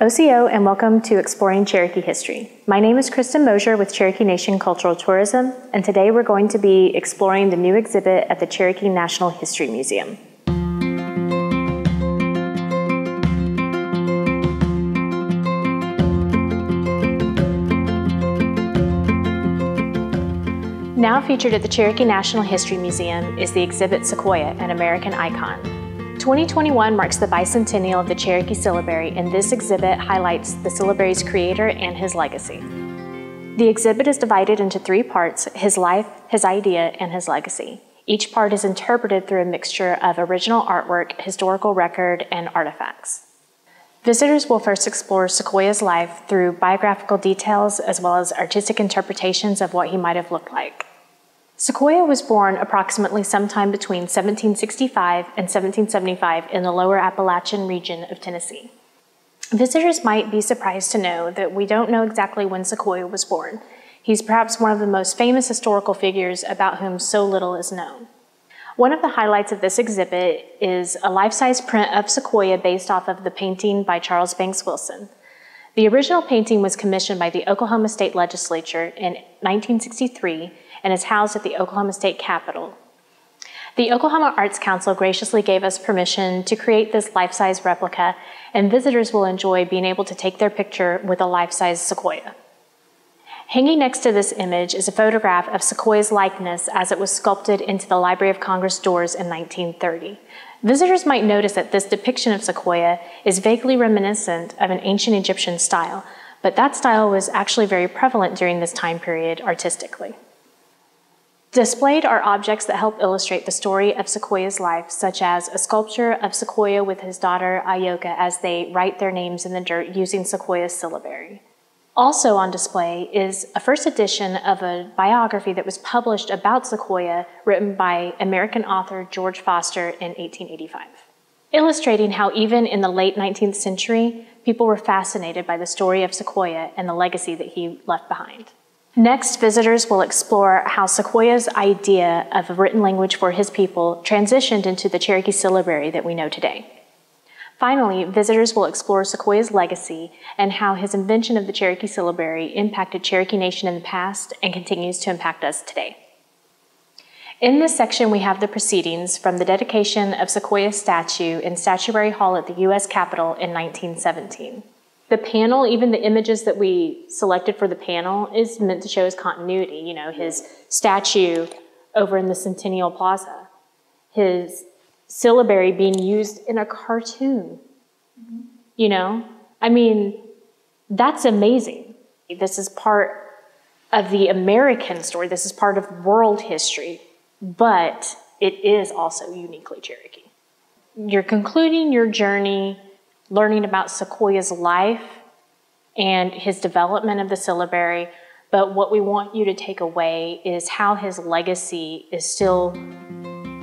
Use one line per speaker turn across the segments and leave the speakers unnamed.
Osiyo and welcome to Exploring Cherokee History. My name is Kristen Mosier with Cherokee Nation Cultural Tourism, and today we're going to be exploring the new exhibit at the Cherokee National History Museum. Now featured at the Cherokee National History Museum is the exhibit Sequoyah, an American Icon. 2021 marks the bicentennial of the Cherokee Syllabary, and this exhibit highlights the syllabary's creator and his legacy. The exhibit is divided into three parts, his life, his idea, and his legacy. Each part is interpreted through a mixture of original artwork, historical record, and artifacts. Visitors will first explore Sequoyah's life through biographical details as well as artistic interpretations of what he might have looked like. Sequoyah was born approximately sometime between 1765 and 1775 in the lower Appalachian region of Tennessee. Visitors might be surprised to know that we don't know exactly when Sequoyah was born. He's perhaps one of the most famous historical figures about whom so little is known. One of the highlights of this exhibit is a life-size print of Sequoyah based off of the painting by Charles Banks Wilson. The original painting was commissioned by the Oklahoma State Legislature in 1963 and is housed at the Oklahoma State Capitol. The Oklahoma Arts Council graciously gave us permission to create this life-size replica, and visitors will enjoy being able to take their picture with a life-size Sequoyah. Hanging next to this image is a photograph of Sequoyah's likeness as it was sculpted into the Library of Congress doors in 1930. Visitors might notice that this depiction of Sequoyah is vaguely reminiscent of an ancient Egyptian style, but that style was actually very prevalent during this time period artistically. Displayed are objects that help illustrate the story of Sequoyah's life, such as a sculpture of Sequoyah with his daughter Ayoka as they write their names in the dirt using Sequoyah's syllabary. Also on display is a first edition of a biography that was published about Sequoyah, written by American author George Foster in 1885, illustrating how even in the late 19th century, people were fascinated by the story of Sequoyah and the legacy that he left behind. Next, visitors will explore how Sequoyah's idea of a written language for his people transitioned into the Cherokee syllabary that we know today. Finally, visitors will explore Sequoyah's legacy and how his invention of the Cherokee syllabary impacted Cherokee Nation in the past and continues to impact us today. In this section, we have the proceedings from the dedication of Sequoyah's statue in Statuary Hall at the U.S. Capitol in 1917. The panel, even the images that we selected for the panel, is meant to show his continuity. You know, his statue over in the Centennial Plaza, his syllabary being used in a cartoon. Mm-hmm. You know, I mean, that's amazing. This is part of the American story, this is part of world history, but it is also uniquely Cherokee. You're concluding your journey learning about Sequoyah's life and his development of the syllabary, but what we want you to take away is how his legacy is still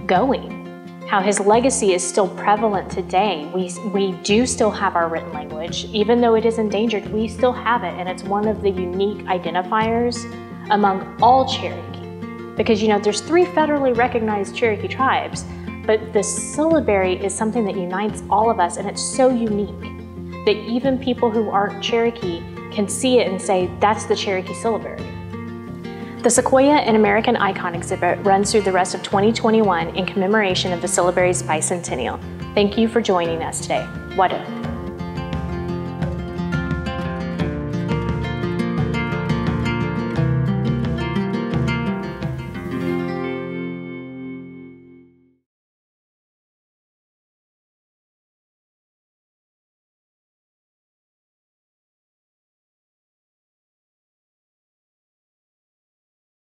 going, how his legacy is still prevalent today. We, we do still have our written language. Even though it is endangered, we still have it, and it's one of the unique identifiers among all Cherokee. Because, you know, there's three federally recognized Cherokee tribes, but the syllabary is something that unites all of us, and it's so unique that even people who aren't Cherokee can see it and say, that's the Cherokee syllabary. The Sequoyah and American Icon exhibit runs through the rest of 2021 in commemoration of the syllabary's bicentennial. Thank you for joining us today. Wado.